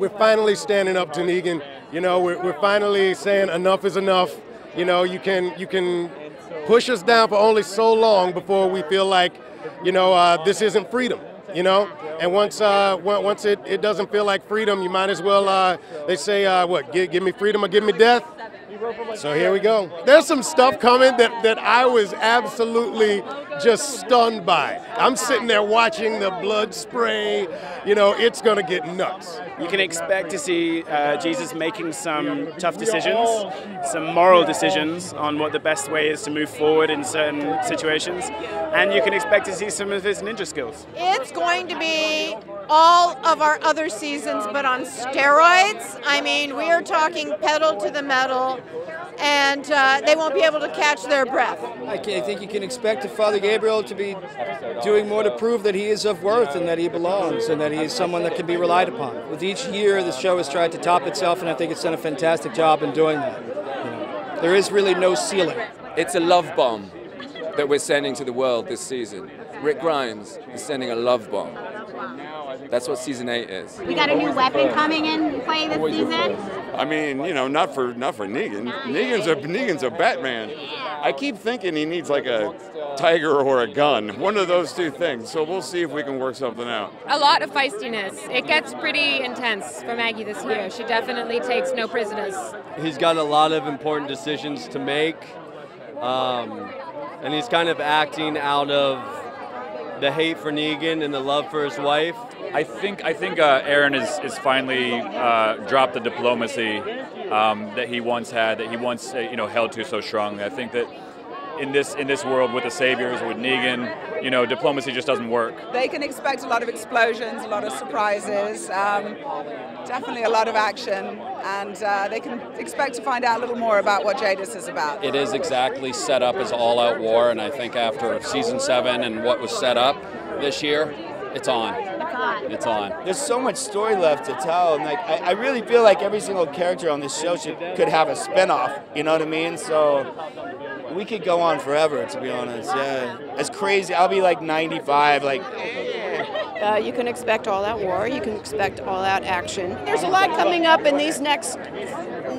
We're finally standing up to Negan. You know, we're, we're finally saying enough is enough. You know, you can you can push us down for only so long before we feel like, you know, uh, this isn't freedom. You know, and once uh, once it, it doesn't feel like freedom, you might as well. Uh, they say, uh, what? Give, give me freedom or give me death. So here we go. There's some stuff coming that, that I was absolutely just stunned by. It. I'm sitting there watching the blood spray. You know, it's going to get nuts. You can expect to see uh, Jesus making some tough decisions, some moral decisions on what the best way is to move forward in certain situations, and you can expect to see some of his ninja skills. It's going to be all of our other seasons, but on steroids. I mean, we are talking pedal to the metal and uh, they won't be able to catch their breath. I, think you can expect Father Gabriel to be doing more to prove that he is of worth and that he belongs and that he is someone that can be relied upon. With each year, the show has tried to top itself, and I think it's done a fantastic job in doing that. You know, there is really no ceiling. It's a love bomb that we're sending to the world this season. Rick Grimes is sending a love bomb. That's what season eight is. We got a new weapon coming in play this season. I mean, you know, not for not for Negan. Negan's a Negan's a Batman. I keep thinking he needs like a tiger or a gun, one of those two things. So we'll see if we can work something out. A lot of feistiness. It gets pretty intense for Maggie this year. She definitely takes no prisoners. He's got a lot of important decisions to make, um, and he's kind of acting out of the hate for Negan and the love for his wife. I think I think uh, Aaron is is finally uh, dropped the diplomacy um, that he once had, that he once uh, you know held to so strongly. I think that in this in this world with the saviors, with Negan, you know, diplomacy just doesn't work. They can expect a lot of explosions, a lot of surprises, um, definitely a lot of action, and uh, they can expect to find out a little more about what Jadis is about. It is exactly set up as all-out war, and I think after season seven and what was set up this year, it's on on. It's on. There's so much story left to tell, and like I, I really feel like every single character on this show should could have a spinoff. You know what I mean? So we could go on forever, to be honest. Yeah, it's crazy. I'll be like 95, like. Uh, you can expect all that war. You can expect all that action. There's a lot coming up in these next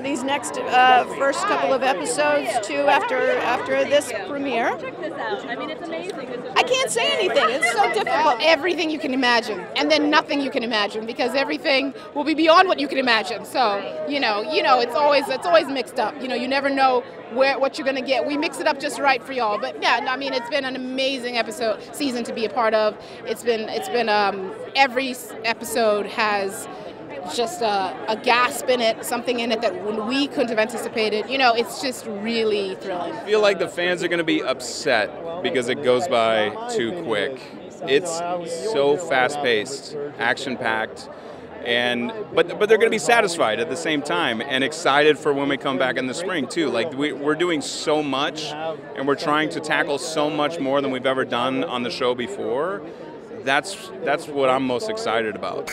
these next uh, first couple of episodes too. After after this premiere. Check this out. I mean, it's amazing. Can't say anything. It's so difficult. Everything you can imagine, and then nothing you can imagine, because everything will be beyond what you can imagine. So you know, you know, it's always it's always mixed up. You know, you never know where what you're gonna get. We mix it up just right for y'all. But yeah, I mean, it's been an amazing episode season to be a part of. It's been it's been um, every episode has just a, a, gasp in it, something in it that we couldn't have anticipated. You know, it's just really thrilling. I feel like the fans are going to be upset because it goes by too quick. It's so fast-paced, action-packed, and but but they're going to be satisfied at the same time and excited for when we come back in the spring too. Like we, we're doing so much, and we're trying to tackle so much more than we've ever done on the show before. That's that's what I'm most excited about.